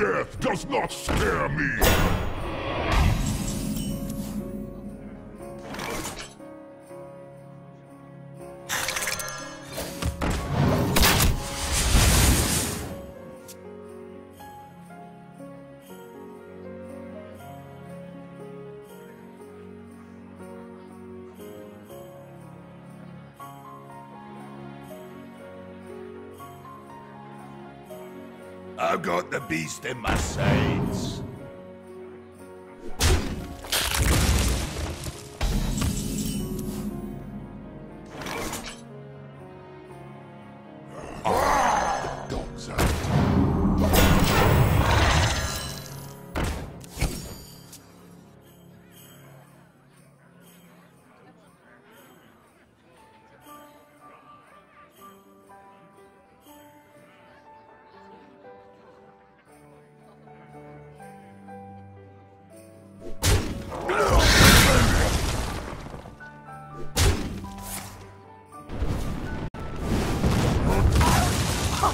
death does not scare me! I've got the beast in my sights.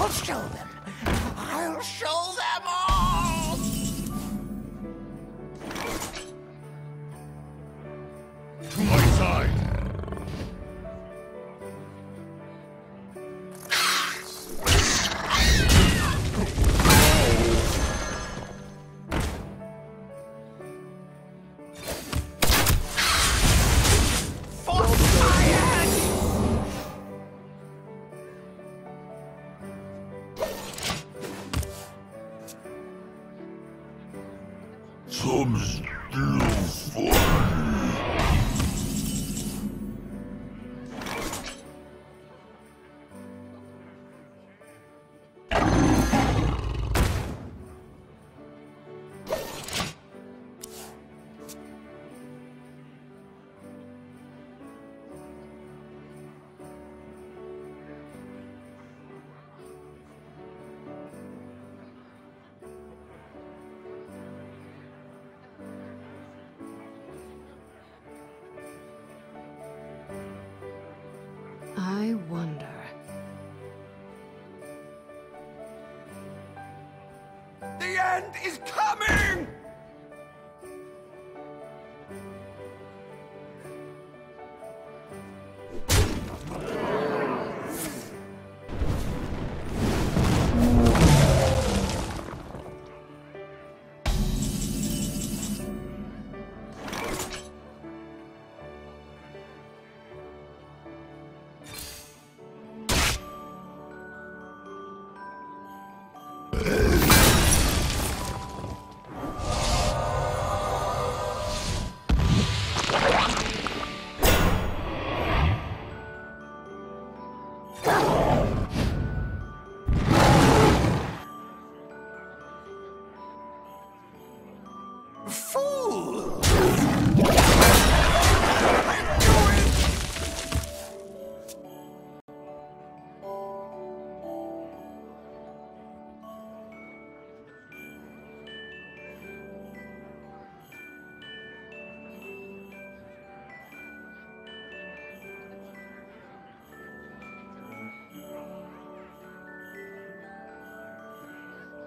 I'll show them. I'll show them Some still fun. End is coming!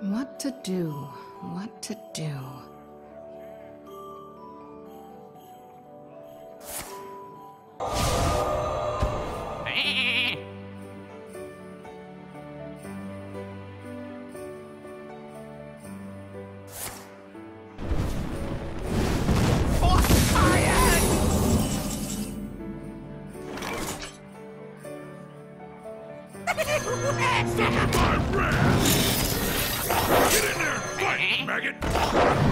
What to do? What to do? For! My wrath! Maggot!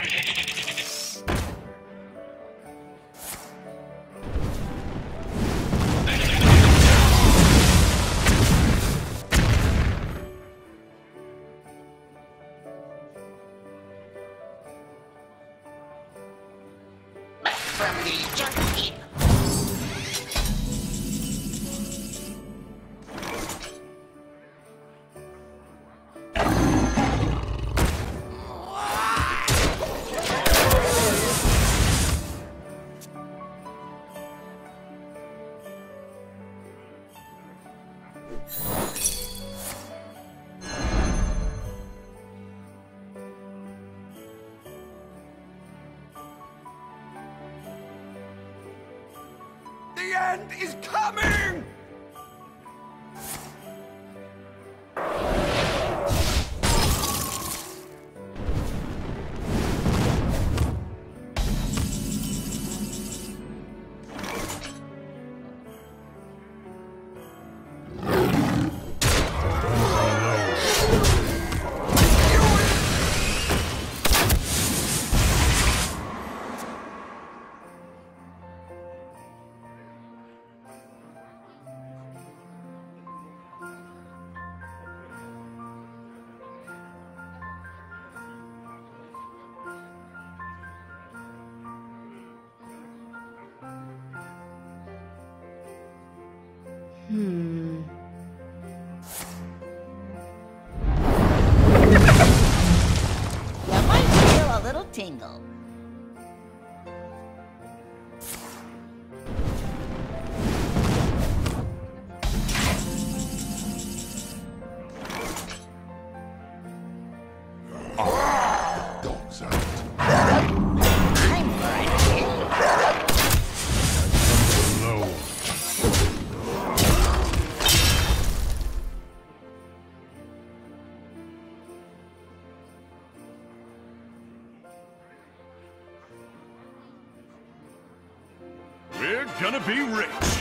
From The end is coming! Hmm. You might feel a little tingle. Dog's out. We're gonna be rich.